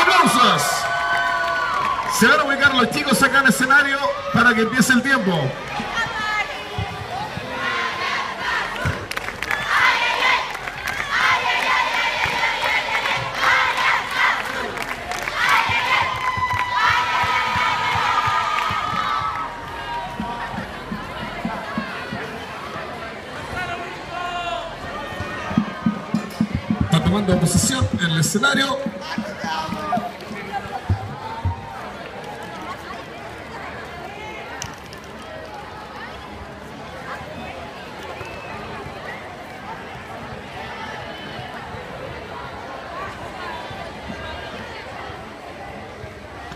¡Aplausos! Se van a ubicar los chicos acá en escenario para que empiece el tiempo. Tomando posición en el escenario.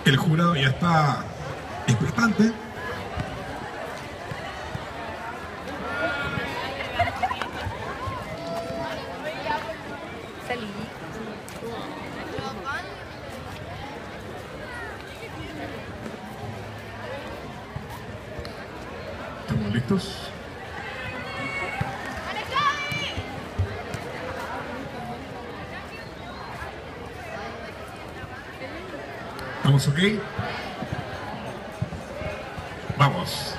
El jurado ya está expectante. Salí. ¿Estamos listos? ¿Estamos ok? Vamos.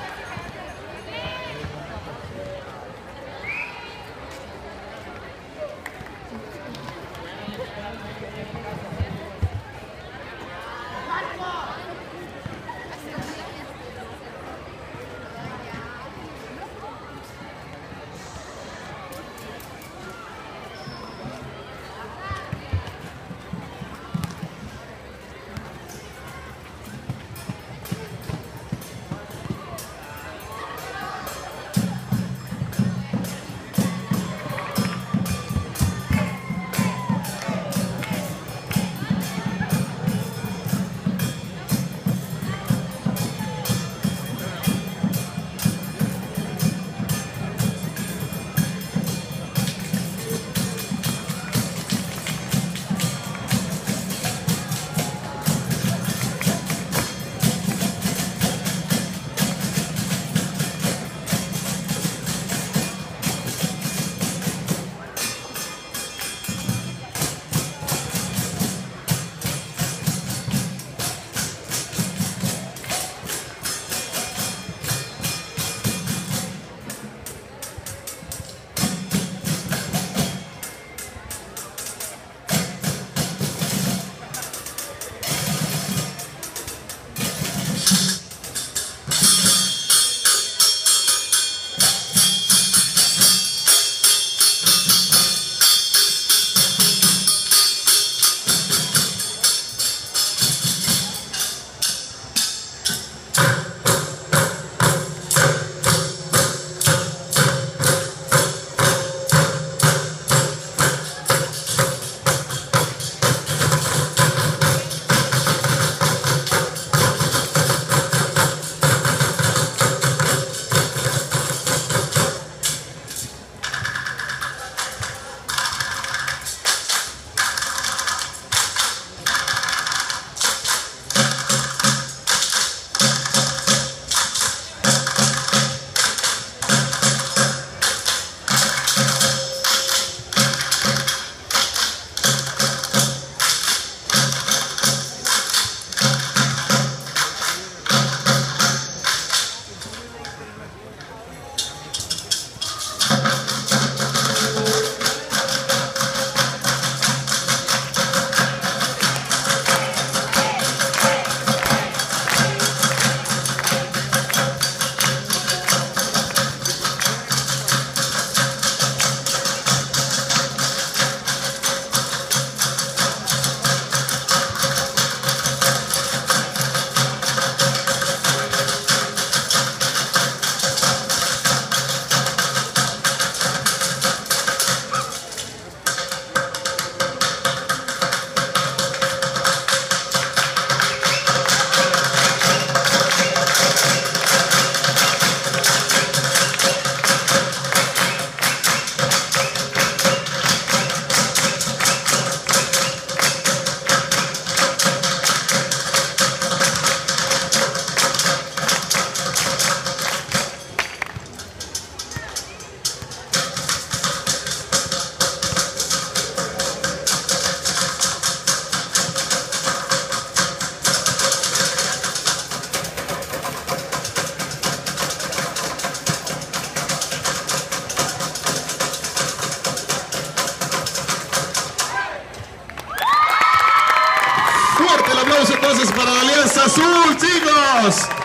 Aplauso entonces para la Alianza Azul, chicos.